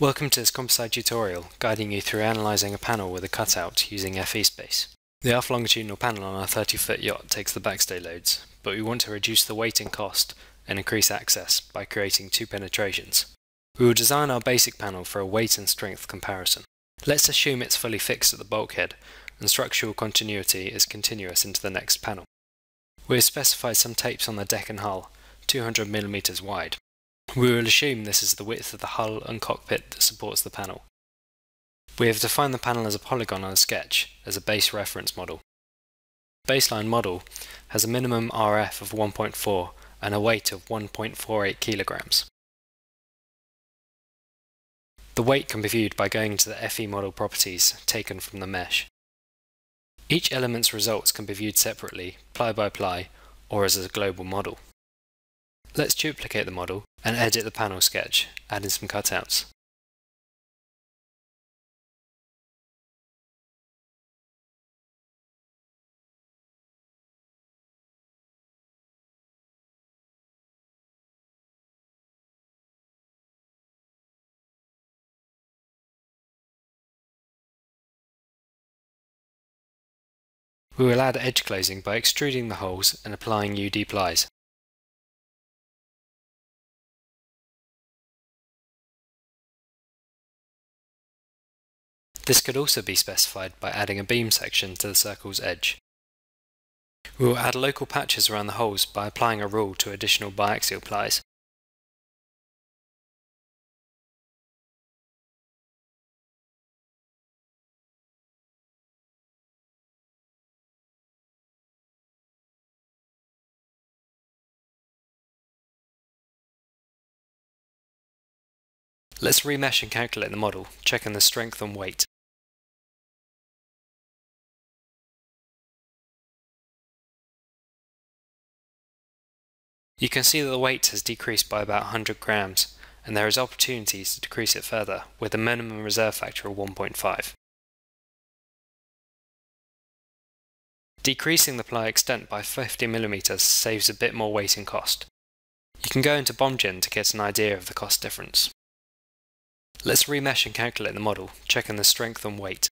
Welcome to this CompoSIDE tutorial, guiding you through analysing a panel with a cutout using FE space. The aft longitudinal panel on our 30 foot yacht takes the backstay loads, but we want to reduce the weight and cost and increase access by creating two penetrations. We will design our basic panel for a weight and strength comparison. Let's assume it's fully fixed at the bulkhead and structural continuity is continuous into the next panel. We have specified some tapes on the deck and hull, 200mm wide. We will assume this is the width of the hull and cockpit that supports the panel. We have defined the panel as a polygon on a sketch as a base reference model. The baseline model has a minimum RF of 1.4 and a weight of 1.48 kilograms. The weight can be viewed by going to the FE model properties taken from the mesh. Each element's results can be viewed separately, ply by ply, or as a global model. Let's duplicate the model and edit the panel sketch, adding some cutouts. We will add edge closing by extruding the holes and applying UD plies. This could also be specified by adding a beam section to the circle's edge. We will add local patches around the holes by applying a rule to additional biaxial plies. Let's remesh and calculate the model, checking the strength and weight. You can see that the weight has decreased by about 100 grams, and there is opportunities to decrease it further, with a minimum reserve factor of 1.5. Decreasing the ply extent by 50mm saves a bit more weight and cost. You can go into BOMGen to get an idea of the cost difference. Let's remesh and calculate the model, checking the strength and weight.